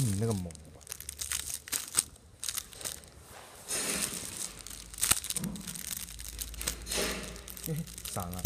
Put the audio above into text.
你那个猛吧。嘿嘿散了